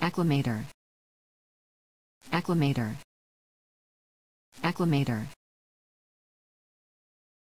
Acclimator. Acclimator. Acclimator.